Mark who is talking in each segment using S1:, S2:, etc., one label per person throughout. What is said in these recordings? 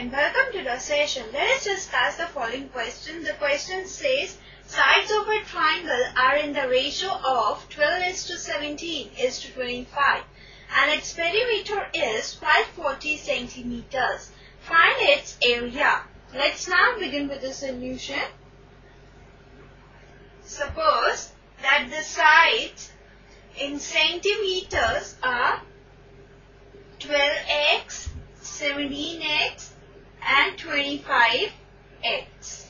S1: and welcome to the session. Let us discuss the following question. The question says sides of a triangle are in the ratio of 12 is to 17 is to 25 and its perimeter is 540 centimeters. Find its area. Let's now begin with the solution. Suppose that the sides in centimeters are 12x 17x and 25x.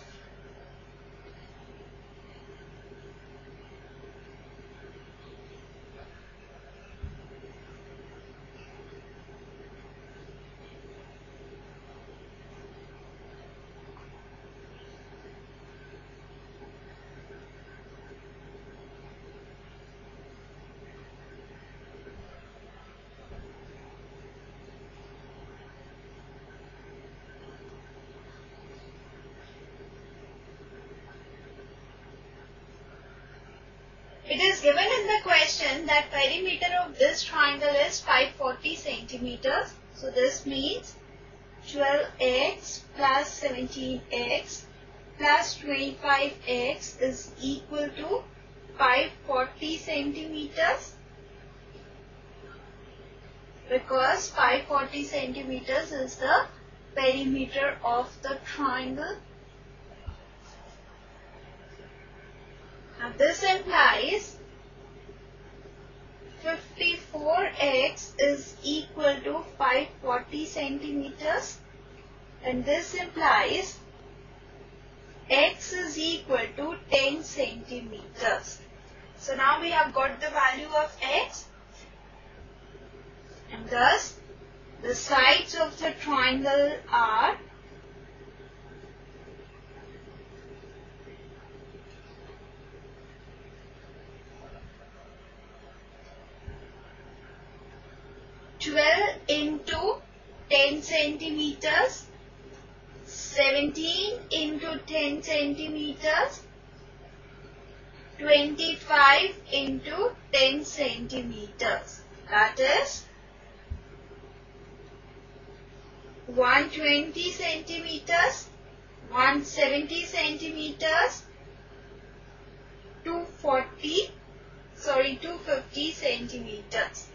S1: It is given in the question that perimeter of this triangle is 540 centimeters. So this means 12x plus 17x plus 25x is equal to 540 centimeters because 540 centimeters is the perimeter of the triangle this implies 54x is equal to 540 centimeters and this implies x is equal to 10 centimeters. So now we have got the value of x and thus the sides of the triangle are 12 into 10 centimeters, 17 into 10 centimeters, 25 into 10 centimeters. That is 120 centimeters, 170 centimeters, 240, sorry 250 centimeters.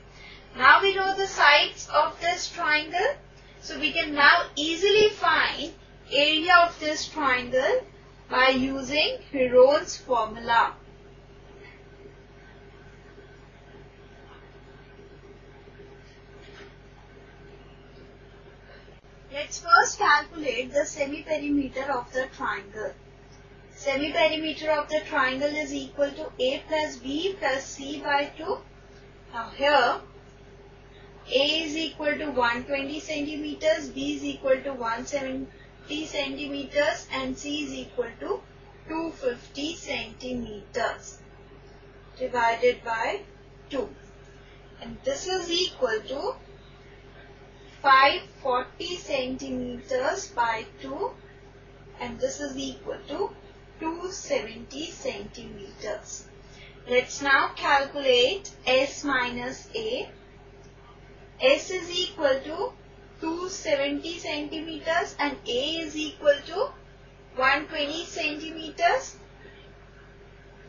S1: Now we know the sides of this triangle. So we can now easily find area of this triangle by using Heron's formula. Let's first calculate the semi-perimeter of the triangle. Semi-perimeter of the triangle is equal to a plus b plus c by 2. Now here a is equal to 120 centimeters, B is equal to 170 centimeters and C is equal to 250 centimeters divided by 2. And this is equal to 540 centimeters by 2 and this is equal to 270 centimeters. Let's now calculate S minus A S is equal to 270 centimeters and A is equal to 120 centimeters.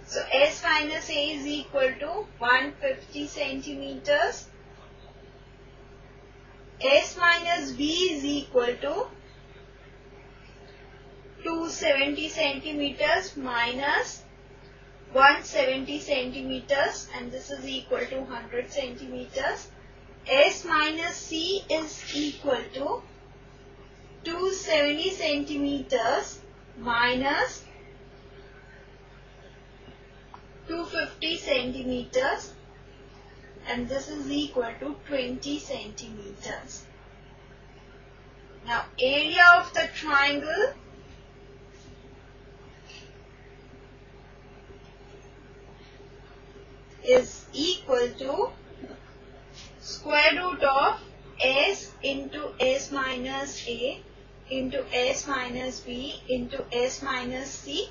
S1: So S minus A is equal to 150 centimeters. S minus B is equal to 270 centimeters minus 170 centimeters and this is equal to 100 centimeters. S minus C is equal to 270 centimeters minus 250 centimeters and this is equal to 20 centimeters. Now area of the triangle is equal to square root of s into s minus a into s minus b into s minus c.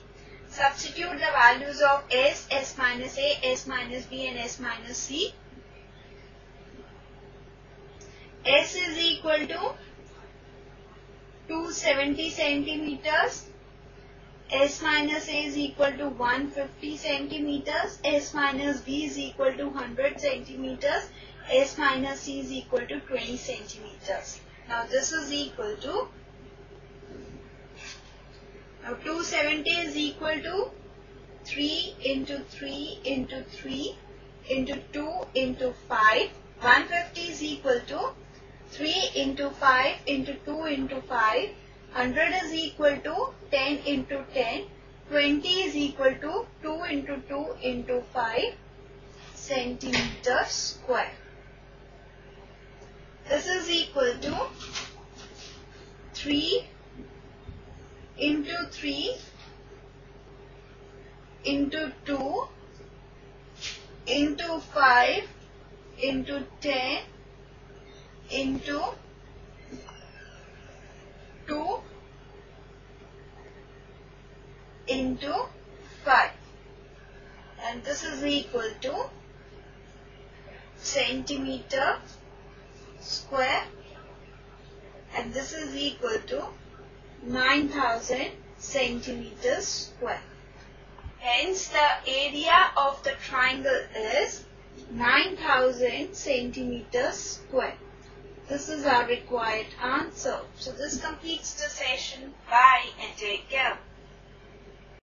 S1: Substitute the values of s, s minus a, s minus b and s minus c. s is equal to 270 centimeters. S minus A is equal to 150 centimeters. S minus B is equal to 100 centimeters. S minus C is equal to 20 centimeters. Now this is equal to now 270 is equal to 3 into 3 into 3 into 2 into 5. 150 is equal to 3 into 5 into 2 into 5. 100 is equal to 10 into 10. 20 is equal to 2 into 2 into 5 centimeter square. This is equal to 3 into 3 into 2 into 5 into 10 into 2 into 5 and this is equal to centimeter square and this is equal to 9000 centimeters square. Hence the area of the triangle is 9000 centimeters square. This is our required answer. So this completes the session. Bye and take care.